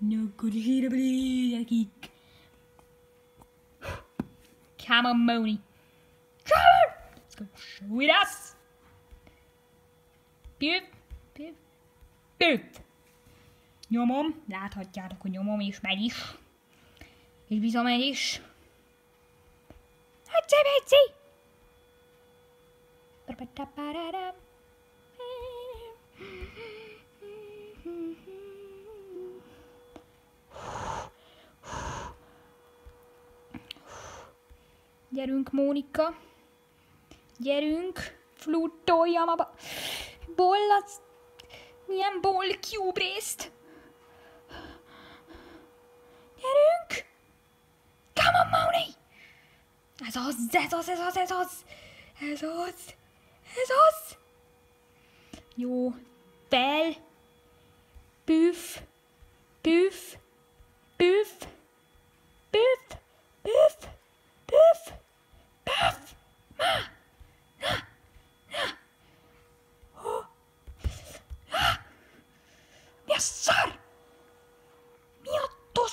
No good shit of a kick. Come on, Moni. Come on! Let's go show it us! Püff, püff, püff. Nyomom, láthatjátok, hogy nyomom, és megy is. És bizony megy is. Hát se Betsy! Gyerünk, Mónika. Gyerünk. Fluttoljam a bollat. Milyen boll cube. Gyerünk. Come on, Móni. Ez az, ez az, ez az, ez az. Ez az. Ez az. Jó. Fel. Püff. Püff. Püff. Püff. Püff. Püff. Püff. Mi a szar? Mi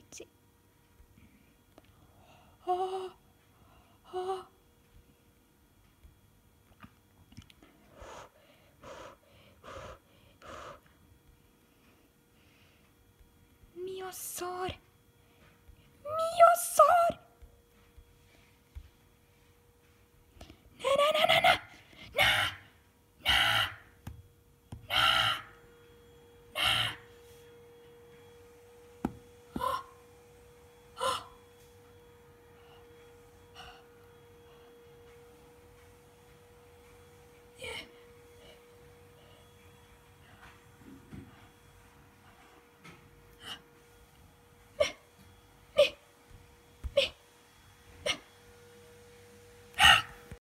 1ああみよそれ